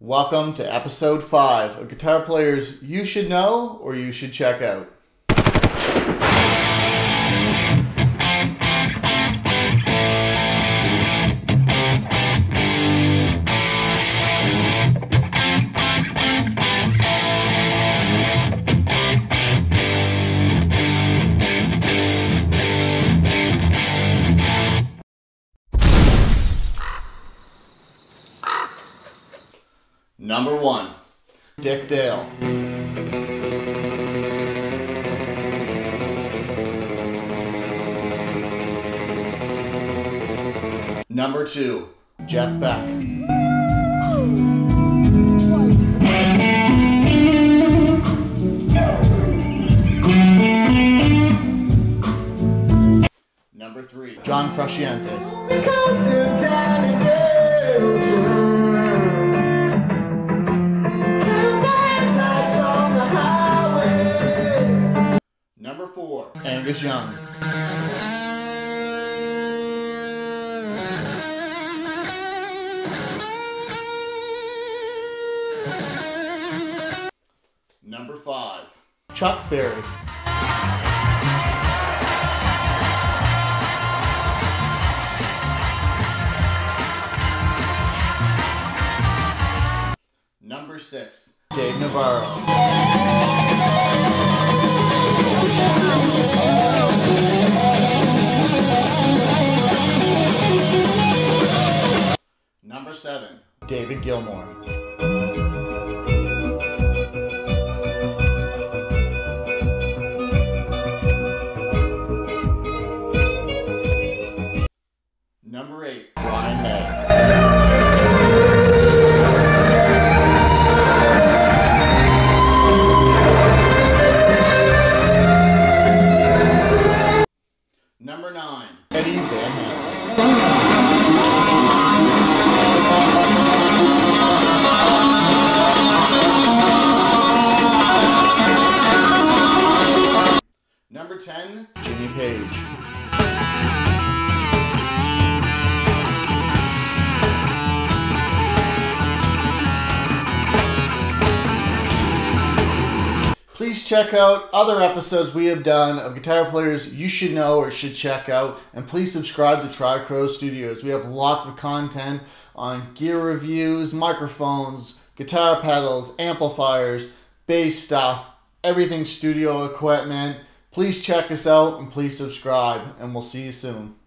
Welcome to episode 5 of Guitar Players You Should Know or You Should Check Out. Number 1 Dick Dale. Number 2 Jeff Beck. Number 3 John Frusciante. 4 Angus Young. Number 5 Chuck Berry. Number 6 Dave Navarro. Number 7 David Gilmour. Number 8 Brian May. Number 10, Jimmy Page. Please check out other episodes we have done of guitar players you should know or should check out. And please subscribe to Tricrow Studios. We have lots of content on gear reviews, microphones, guitar pedals, amplifiers, bass stuff, everything studio equipment. Please check us out and please subscribe, and we'll see you soon.